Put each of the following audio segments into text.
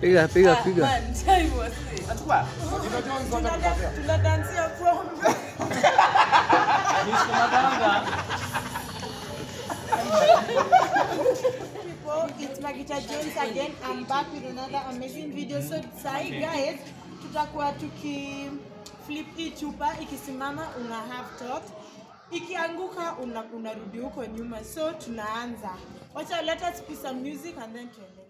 Piga piga piga. Man, time. Achukua. Majina Jones wacha kupotea. Tunadansia pombe. Mr. Madanga. it's Magita Jones again. I'm back with another amazing video. So sahi guys, tutakuwa tuki flip hii chupa ikisimama una half top ikianguka una, unarudi huko nyuma. So tunaanza. Wacha let us play some music and then tuendelee.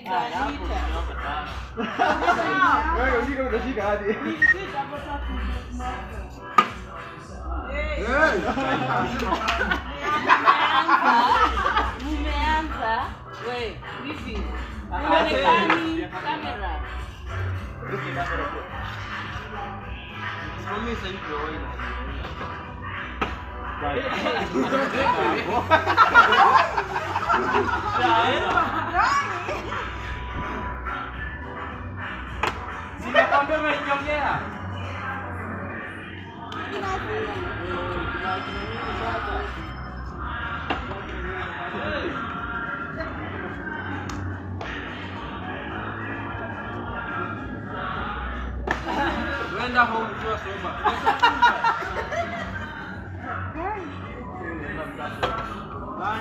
Margarita. Não, eu digo, eu digo, Umeanza, umeanza, we, vipi? Uonekani kamera. Simamisha hivyo wewe. Xin mẹ con đưa mình chung nhé Wenda home to us, Robert. Vai,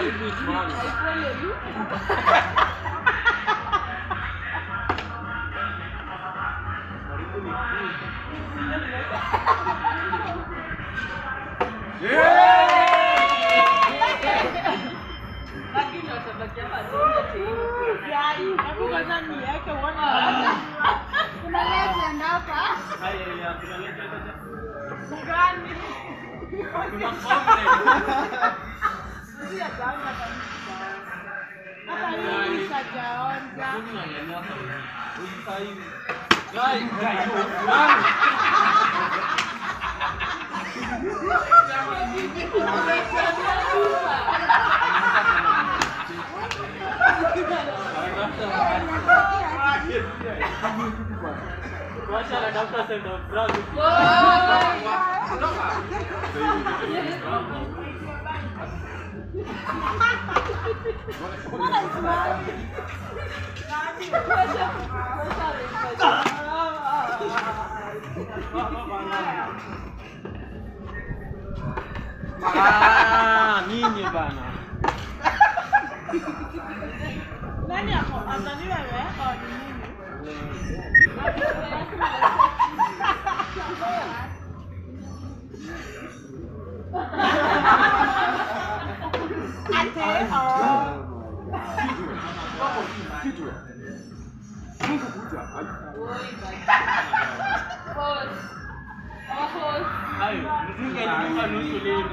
Ah, il est beau, il. Maşallah de. Ah, nyinyi bana. Nani wewe? Oh, ni mimi. Ate, oh. Hayo, mzinga ilikuwa nusu lini?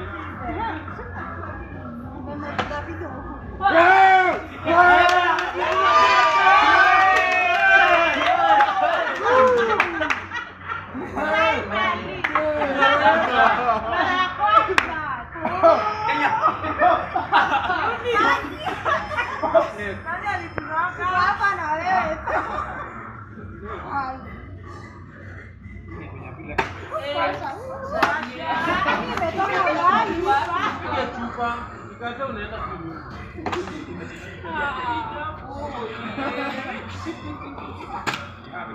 Gracias. Bang. Dikasih udah enak dulu. Aku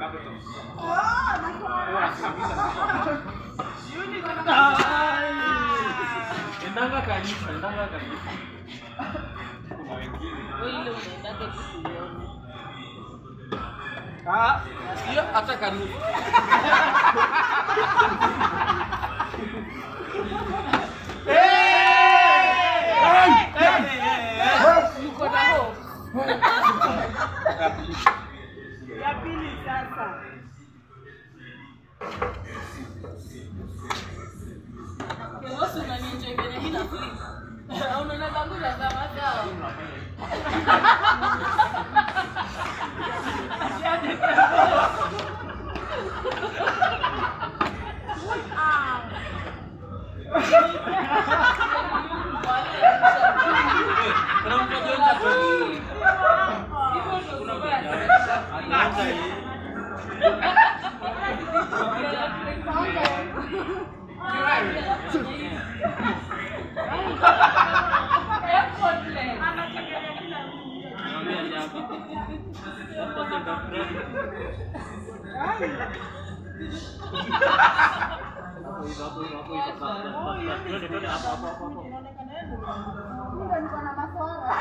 Kak, iya, acak kan. usimanichekele mi nafui unaona zangu nazawazao Thank you. Ini bukan bukan nama suara.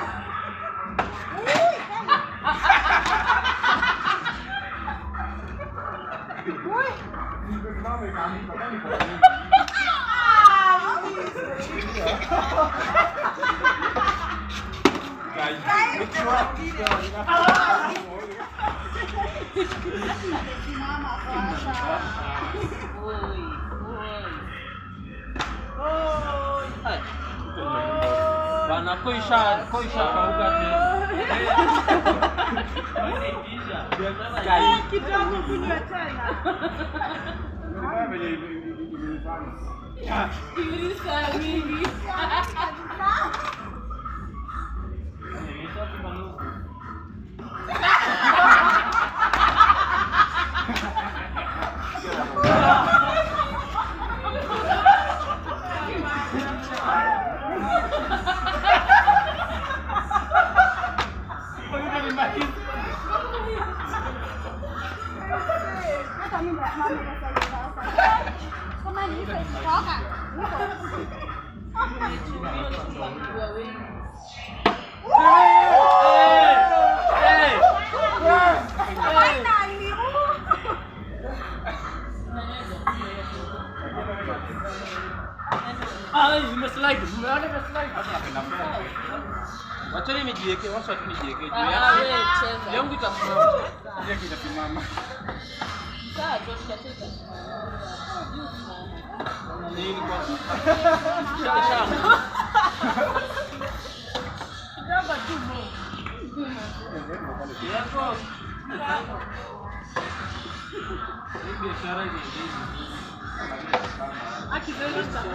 Bana koy şahane, koy şahane ugatı. Gel. Kitabı kunyatana. Yürü sen, yürü. 你腿好感，你走。哎哎哎！还奶牛！Ay, yine slide. Böyle bir slide. Wacha nimejiweke, wacha tu nijiweke. Ah, wewe cheza. Yangu itafuma. Ndio kitafuma. Sasa tutacheza. tchau tchau Já, já. Já bati bom. É gosto. Nem deixaram a gente. Aqui vem o estado.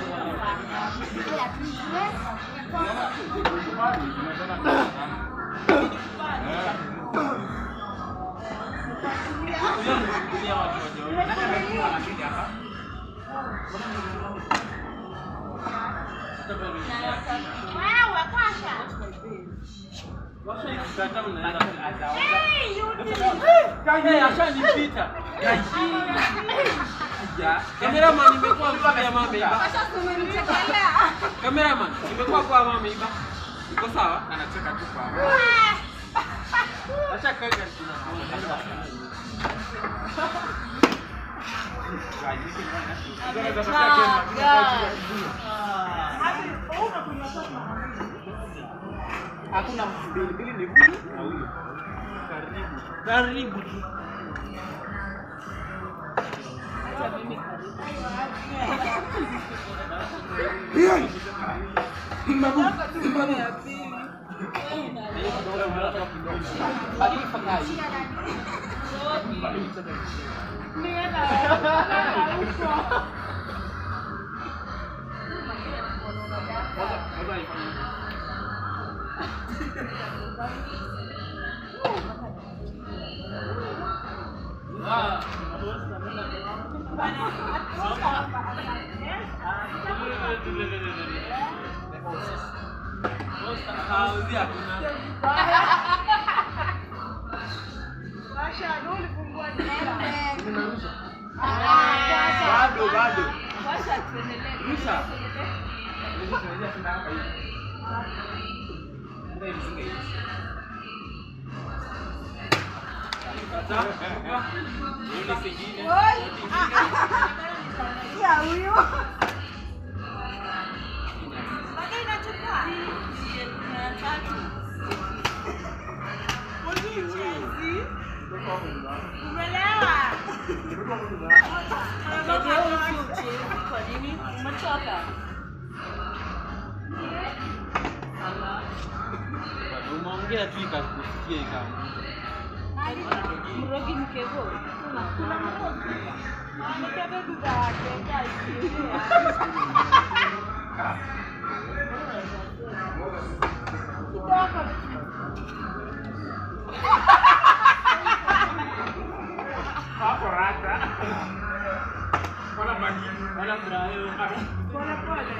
É, aqui é quando. É. ashanipita. Ya, cameraman imekuwa ya mama iba. Kwasha tumemchekelea. Kwa mama iba. Iko sawa? Anacheka tu kwa. Acha kaka Aku enam. Beli beli ribu, o gado. Lusa. Lusa, Lusa, sentava para aí. Daí, Lusa, aí. Tá? Vou ah ah ah ah ah a Will? Bagay na chupa. Pode ir, Chelsea. Ulela! Cadê o Arla Brayo. Arla Brayo.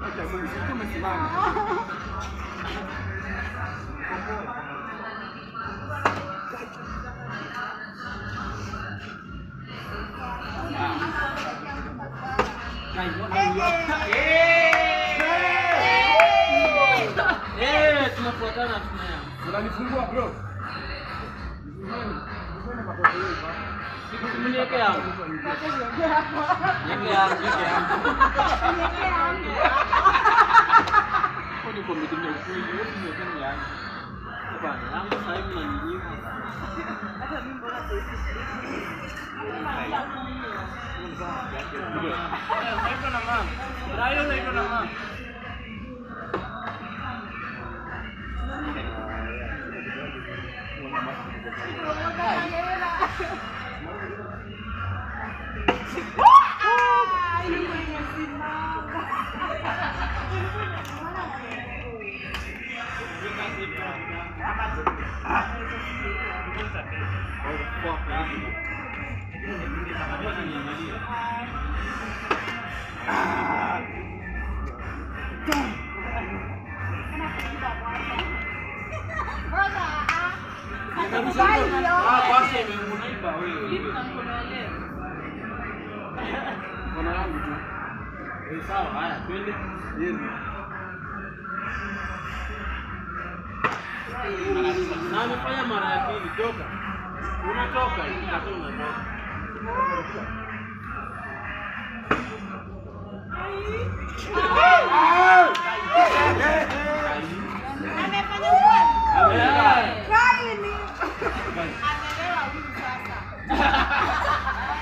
Até quando você toma esse lago? Ngày quá, ngày. Yeah. Tunafuatana tunaya. Unanifungua bro. Niweke yangu. Niweke yangu, niweke yangu. Kwa ni komedi ya ukweli, ni yangu. Bana, yangu sasa hivi unaninyima. Eh, unaitwa na mama. Brayo unaitwa na mama. Ah, Na amefanya mara ya pili, toka. Unatoka, unatoka, unatoka.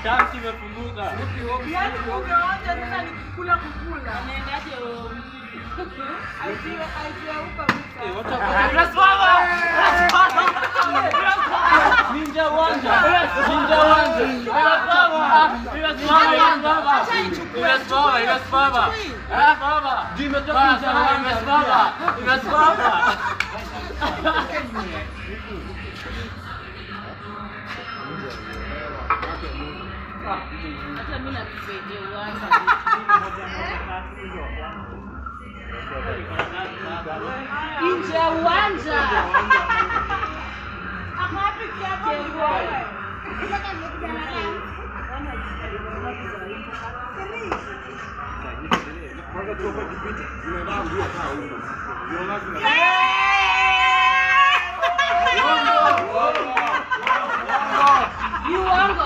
Tanki imefunguka. Yaani ungeonja sasa ni kukula kukula. Anaendaje um, Aijiwe aijiwe huko huko. Eh, wacha kwa- Ninja uwanja. Ninja wanja. Imesimama. Imesimama, imesimama. Imesimama, imesimama. Imesimama. Juu imetoka nje ya uwanja. Imesimama. Imesimama. Hata mimi nakusaidia uanze. Nje ya uwanja. Wapi kiapo? Ni uongo.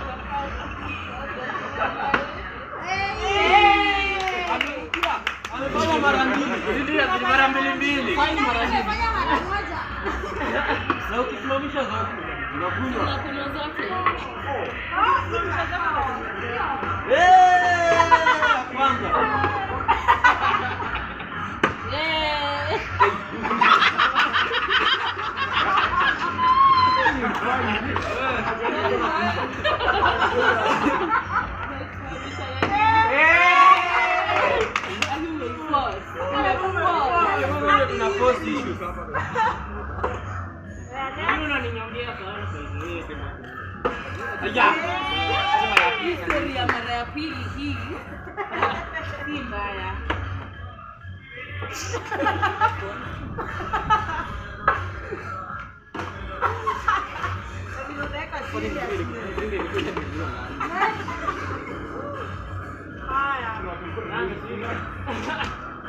नाही मराठी नऊ किलो मी शोधा Yeah. having a first issue. You're not in your Aya. Historia ya mara ya pili hii si mbaya. Haya.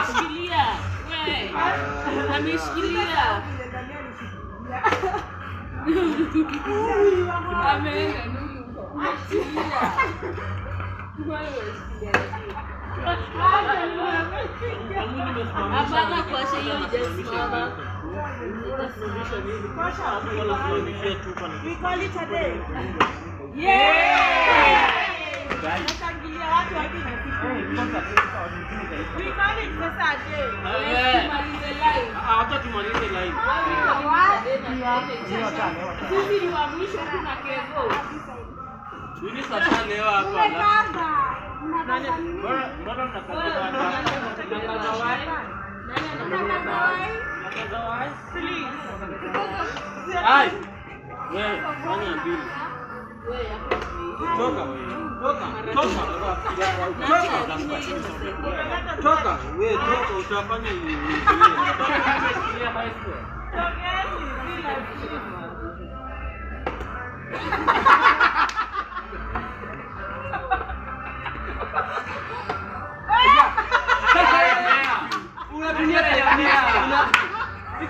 Ameshikilia. Ameshikilia. Ameenda nuru huko. Ameshikilia. Wewe Hapana kuacha hiyo ijasimama. We call it a day. Yeah! Nashangilia watu wakina Hata tumalize live. Sisi ni wa mwisho kuna kevo. Hili sasa leo hapa. Mbona mbona mnakaza Mnakaza wai? Unakaza wai? Mnakaza wai? Please. Ai. Wewe fanya mbili. Wewe. Toka. Toka. Toka. Toka wewe, toka. Utafanya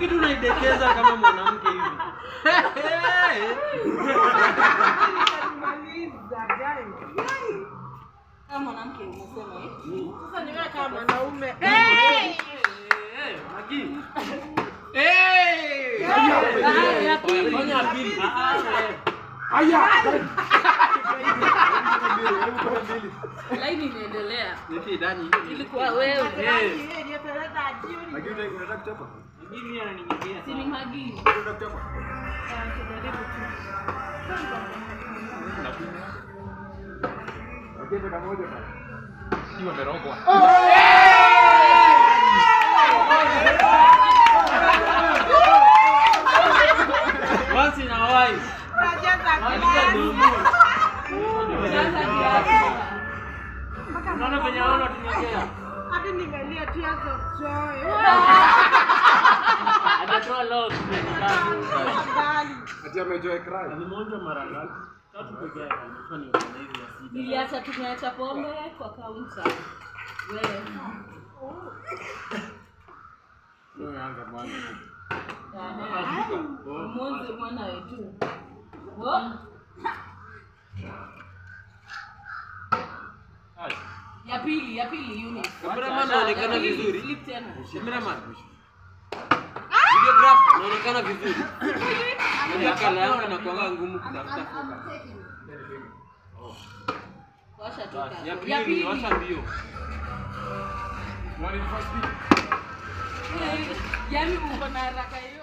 kitu unaidekeza kama mwanamke hivi. kama mwanamke umesema hivi. Sasa ni wewe kama mwanaume. Hey! Magi. Hey! Ya pili. Ya pili. Aya. Laini inaendelea. Nipi ndani hiyo. Ilikuwa wewe. Eh. Ndio peleta jioni. Magi unataka kuchapa? Magi mimi ananinyegea. Si ni Magi. Unataka kuchapa? Ah, tunajaribu tu. Nakunywa. Lakini dakika moja bana. Sio amerogwa. Once in a while. Unaona venye wao watunyekea. Hadi nimelia tears of joy. Hajatoa love kwenye. Ati amejoy cry. Nimeonja mara ngapi? Tatu peke yake. Ya sita. Niliacha tumeacha pombe kwa kaunta. Wewe. Mwana wetu. Oh. Ya pili, ya pili pili, vizuri. Videographer anaonekana vizuri. Ndio kala yangu inakuwa ngumu kutafuta. Washa toka. Ya pili, washa mbio. In first speed. Yaani uko na haraka hiyo